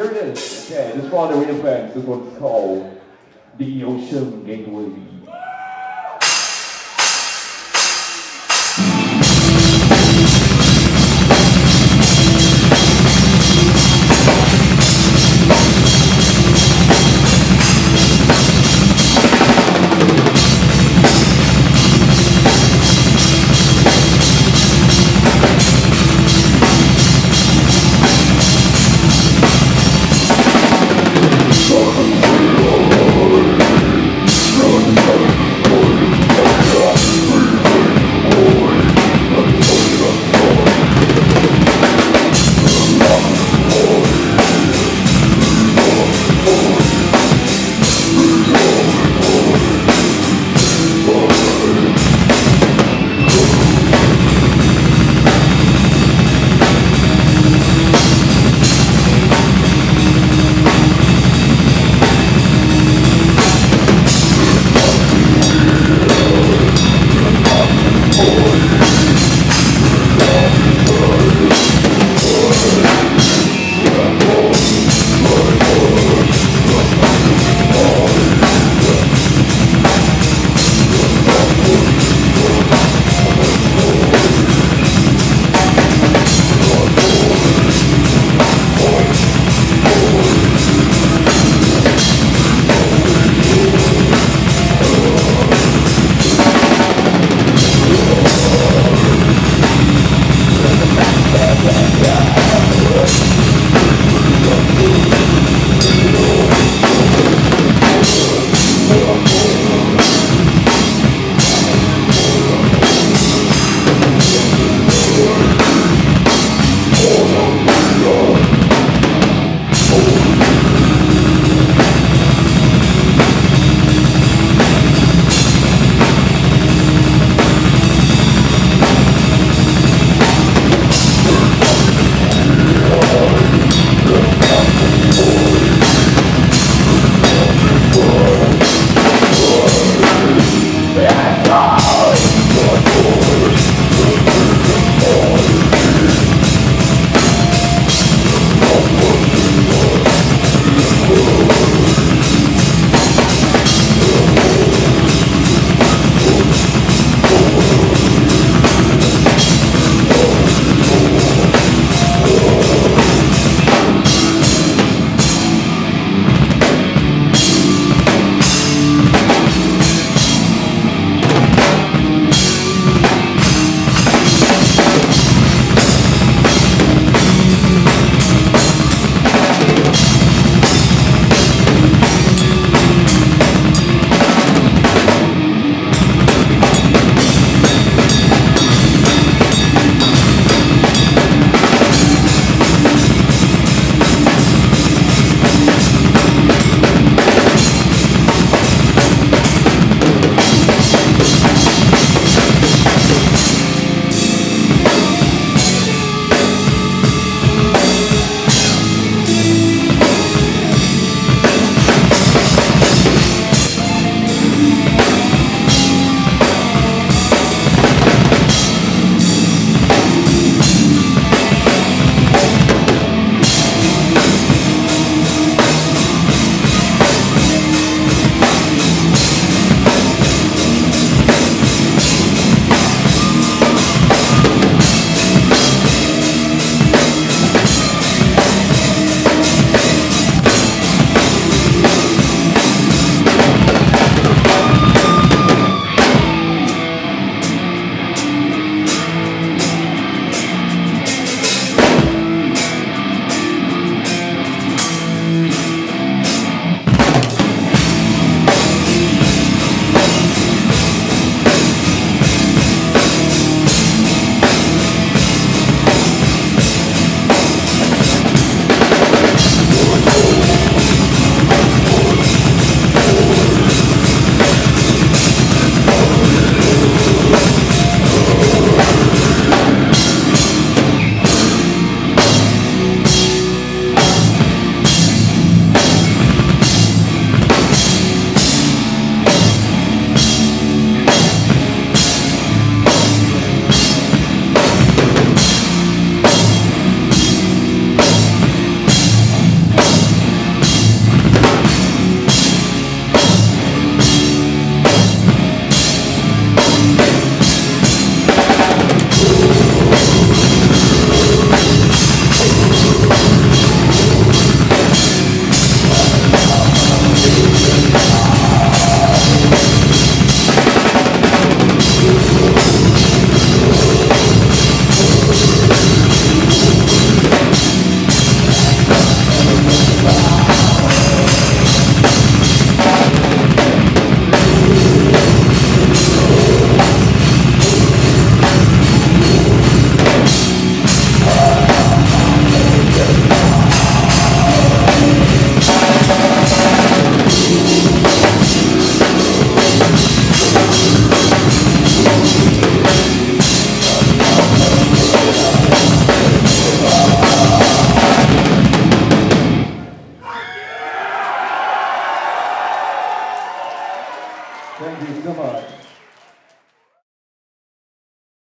here it is. Okay, this is for the real fans. This one's called The Ocean Gateway.